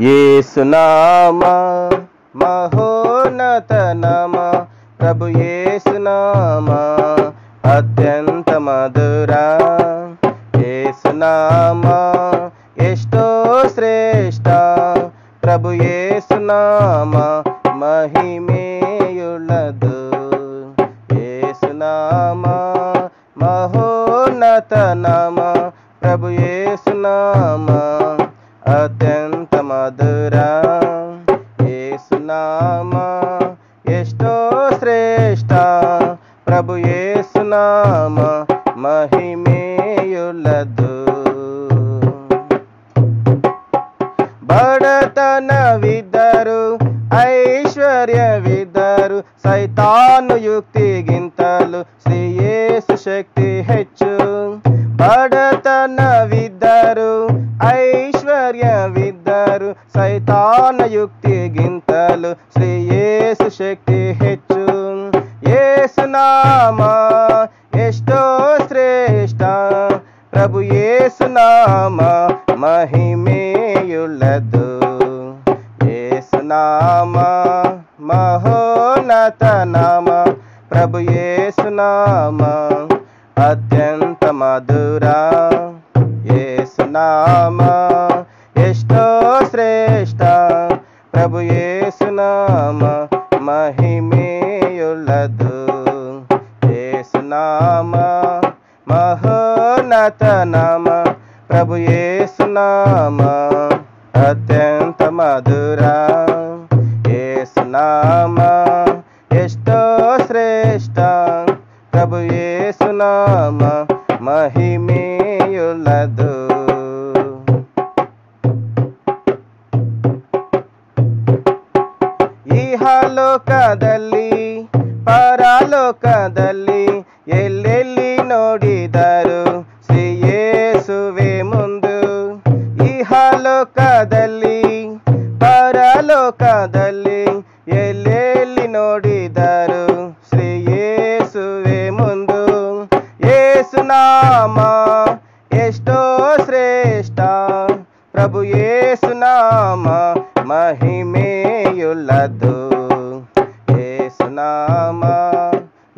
ఏసునామ మహోన్నత నామ ప్రభు ఏసునామ అత్యంత మధుర. ఏసునామ ఎష్టో శ్రేష్ట. ప్రభు ఏసునామ మహిమేయులదు. ఏసునామ మహోన్నత నామ ప్రభు ఏసునామ అత్యంత ఏసునామా మహిమేయులదు ಬಡತನವಿದ್ದರು ಐಶ್ವರ್ಯವಿದ್ದರು ಸೈತಾನು ಯುಕ್ತಿಗಿಂತಲೂ ಶ್ರೀಯೇಸು ಶಕ್ತಿ ಹೆಚ್ಚು ಬಡತನವಿದ್ದರು ಐಶ್ವರ್ಯವಿದ್ದರು ಸೈತಾನ ಯುಕ್ತಿಗಿಂತಲೂ ಶ್ರೀಯೇಸು ಶಕ್ತಿ ಹೆಚ್ಚು ఏసునామ ఎష్టో శ్రేష్ట. ప్రభు ఏసునామ మహిమేయులదు. ఏసునామ మహోన్నత ప్రభు ఏసునామ అత్యంత మధురా. ఏసునామ ఎష్టో శ్రేష్ట. ప్రభు ఏసునామ మహి మహోన్నత నామ ప్రభు ఏసునామ అత్యంత మధురా ఏసునామ ఎష్టో శ్రేష్ఠ ప్రభు ఏసునామ మహిమేయులదు ಇಹಲೋಕದಲ್ಲಿ ಪರಲೋಕದಲ್ಲಿ ಲೋಕದಲ್ಲಿ ಪರಲೋಕದಲ್ಲಿ ಎಲ್ಲೆಲ್ಲಿ ನೋಡಿದರು ಶ್ರೀ ಯೇಸುವೆ ಮುಂದು. ಯೇಸುನಾಮ ಎಷ್ಟೋ ಶ್ರೇಷ್ಠ, ಪ್ರಭು ಯೇಸುನಾಮ ಮಹಿಮೆಯುಳ್ಳದು ಯೇಸುನಾಮ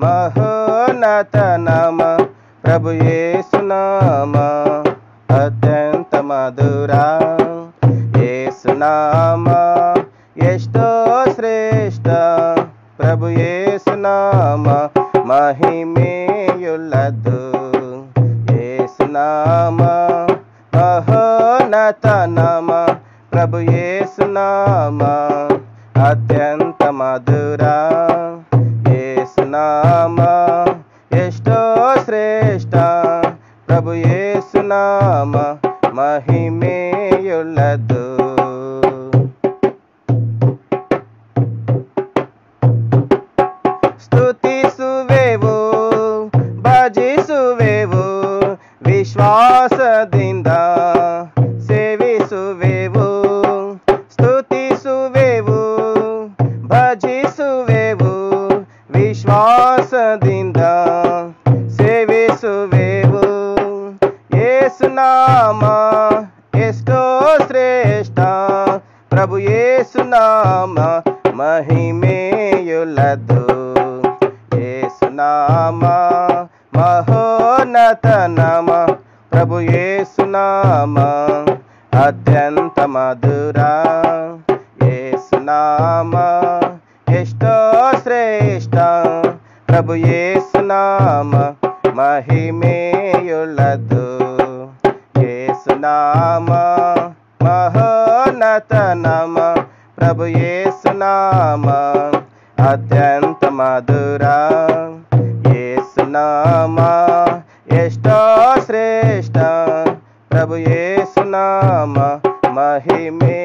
ಮಹೋನ್ನತ ನಾಮ, ಪ್ರಭು ಯೇಸುನಾಮ ಅತ್ಯಂತ मधुरा నామ ఎష్టో శ్రేష్ట ప్రభు యేసు నామ మహిమేయులదు. యేసు నామ మహోన్నత నామ ప్రభు యేసు నామ అత్యంత మధురా. యేసు నామా ವಿಶ್ವಾಸದಿಂದ ಸೇವಿಸುವೆವು ಸ್ತುತಿಸುವೆವು ಭಜಿಸುವೆವು ವಿಶ್ವಾಸದಿಂದ ಸೇವಿಸುವೆವು ಯೇಸುನಾಮ ಎಷ್ಟೋ ಶ್ರೇಷ್ಠ ಪ್ರಭು ಯೇಸುನಾಮ ಮಹಿಮೆಯುಲದು ಯೇಸುನಾಮ ಮಹೋನತನ నామ అత్యంత మధురా ఏసునామ ఎష్టో శ్రేష్ఠ ప్రభు ఏసునామ మహిమేయులదు. ఏసునామ మహోన్నత నామ ప్రభు ఏసునామ అత్యంత మధురా ఏసునామ ఎష్టో ప్రభు ఏసునామ మహిమేయులదు.